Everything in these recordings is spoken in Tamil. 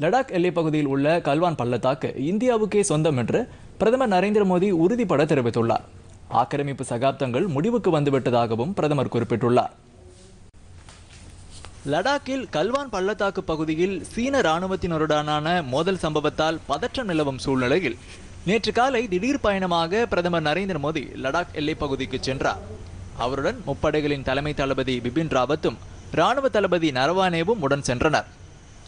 லடாக் எல்லைப் பகுதியில் உள்ள கல்வான் பள்ளத்தாக்கு இந்தியாவுக்கே சொந்தம் என்று பிரதமர் நரேந்திர மோடி உறுதிபட தெரிவித்துள்ளார். ஆக்கிரமிப்பு சகாப்தங்கள் முடிவுக்கு வந்துவிட்டதாகவும் பிரதமர் குறிப்பிட்டுள்ளார். லடாக்கில் கல்வான் பள்ளத்தாக்கு பகுதியில் சீன இராணுவத்தினருடனான மோதல் சம்பவத்தால் பதற்றம் நிலவும் சூழ்நிலையில் நேற்று காலை திடீர் பயணமாக பிரதமர் நரேந்திர மோடி லடாக் எல்லைப் பகுதிக்கு சென்றார். அவருடன் முப்படைகளின் தலைமை தளபதி பிபின் ராவத்தும் ராணுவ தளபதி நரவானேவும் உடன் சென்றனர்.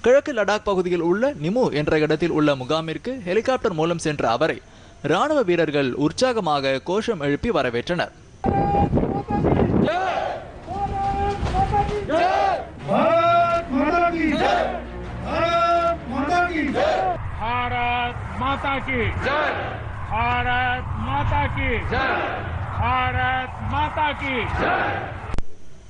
கிழக்கு லடாக் பகுதியில் உள்ள நிமு என்ற இடத்தில் உள்ள முகாமிற்கு ஹெலிகாப்டர் மூலம் சென்ற அவரை ராணுவ வீரர்கள் உற்சாகமாக கோஷம் எழுப்பி வரவேற்றனர் भारत माता की जय भारत माता की जय भारत माता की जय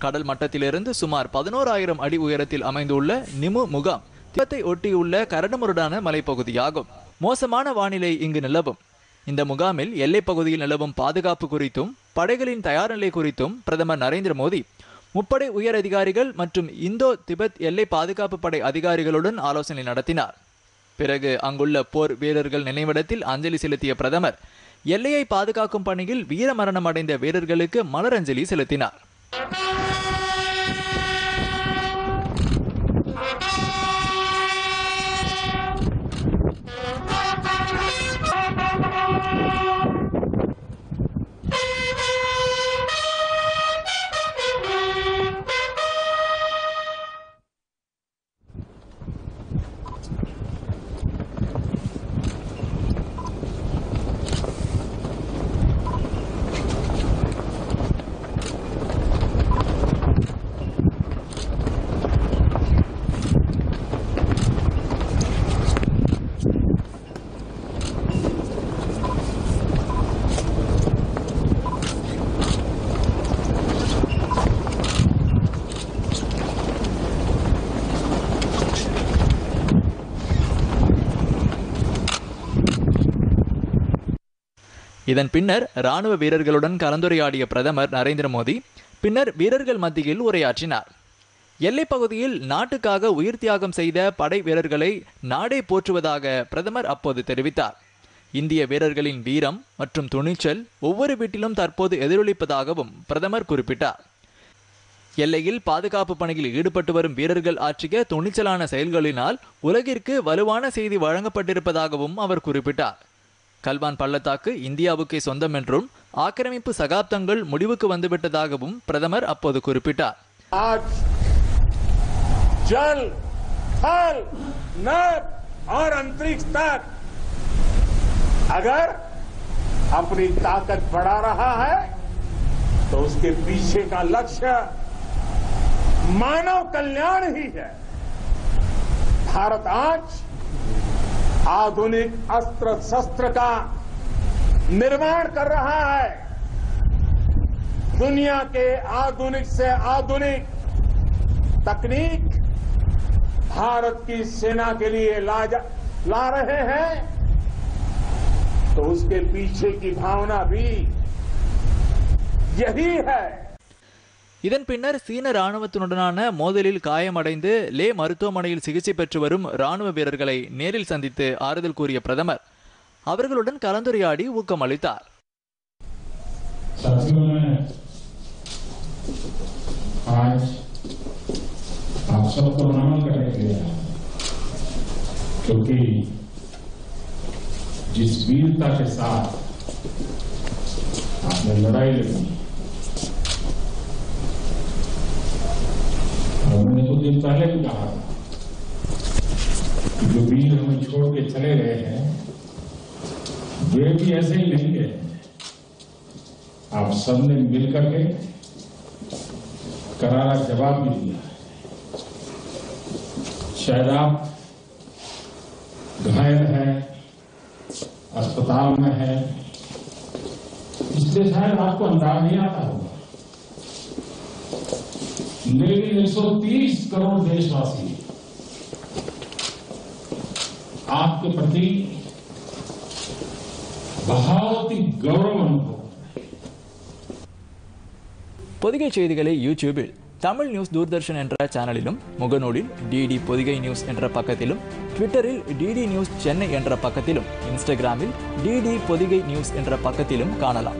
கடல் மட்டத்திலிருந்து சுமார் பதினோராயிரம் அடி உயரத்தில் அமைந்துள்ள நிமு முகாம் திபத்தை ஒட்டியுள்ள கரடுமுரடான மலைப்பகுதியாகும். மோசமான வானிலை இங்கு நிலவும். இந்த முகாமில் எல்லைப் பகுதியில் நிலவும் பாதுகாப்பு குறித்தும் படைகளின் தயார் நிலை குறித்தும் பிரதமர் நரேந்திர மோடி முப்படை உயர் அதிகாரிகள் மற்றும் இந்தோ திபெத் எல்லை பாதுகாப்பு படை அதிகாரிகளுடன் ஆலோசனை நடத்தினார். பிறகு அங்குள்ள போர் வீரர்கள் நினைவிடத்தில் அஞ்சலி செலுத்திய பிரதமர் எல்லையை பாதுகாக்கும் பணியில் வீரமரணம் அடைந்த வீரர்களுக்கு மலரஞ்சலி செலுத்தினார். Thank you. இதன் பின்னர் ராணுவ வீரர்களுடன் கலந்துரையாடிய பிரதமர் நரேந்திர மோடி பின்னர் வீரர்கள் மத்தியில் உரையாற்றினார். எல்லைப் பகுதியில் நாட்டுக்காக உயிர் தியாகம் செய்த படை வீரர்களை நாடே போற்றுவதாக பிரதமர் அப்போது தெரிவித்தார். இந்திய வீரர்களின் வீரம் மற்றும் துணிச்சல் ஒவ்வொரு வீட்டிலும் தற்போது எதிரொலிப்பதாகவும் பிரதமர் குறிப்பிட்டார். எல்லையில் பாதுகாப்பு பணியில் ஈடுபட்டு வரும் வீரர்கள் ஆற்றிய துணிச்சலான செயல்களினால் உலகிற்கு வலுவான செய்தி வழங்கப்பட்டிருப்பதாகவும் அவர் குறிப்பிட்டார். கல்வான் பள்ளத்தாக்கு இந்தியாவுக்கே சொந்தம் என்றும் ஆக்கிரமிப்பு சகாப்தங்கள் முடிவுக்கு வந்துவிட்டதாகவும் பிரதமர் அப்போது குறிப்பிட்டார் आज जल थल नभ और अंतरिक्ष तक अगर अपनी ताकत बढ़ा रहा है तो उसके पीछे का लक्ष्य मानव कल्याण ही है भारत आज आधुनिक अस्त्र शस्त्र का निर्माण कर रहा है। दुनिया के आधुनिक से आधुनिक तकनीक भारत की सेना के लिए ला, ला रहे हैं। तो उसके पीछे की भावना भी यही है। இதன் பின்னர் சீன ராணுவத்தினுடனான மோதலில் காயமடைந்து லே மருத்துவமனையில் சிகிச்சை பெற்று வரும் ராணுவ வீரர்களை நேரில் சந்தித்து ஆறுதல் கூறிய பிரதமர் அவர்களுடன் கலந்துரையாடி ஊக்கமளித்தார் साथियों मैं आज आप सबको नमन करने के लिए आया हूं। क्योंकि जिस वीरता के साथ आपने लड़ाई लड़ी दिन पहले भी कहा था जो वीर हमें छोड़ के चले गए हैं, वे भी ऐसे ही नहीं गए आप सबने मिलकर के करारा जवाब भी दिया शायद आप घायल हैं, अस्पताल में हैं इसलिए शायद आपको अंदाज नहीं आता होगा। लेकिन 130 करोड़ देशवासी आपके प्रति बहुत ही गौरव अनुभव பொதிகை செய்திகளை யூடியூபில் தமிழ் நியூஸ் தூர்தர்ஷன் என்ற சேனலிலும் முகநூலில் டிடி பொதிகை நியூஸ் என்ற பக்கத்திலும் ட்விட்டரில் டிடி நியூஸ் சென்னை என்ற பக்கத்திலும் இன்ஸ்டாகிராமில் டிடி பொதிகை நியூஸ் என்ற பக்கத்திலும் காணலாம்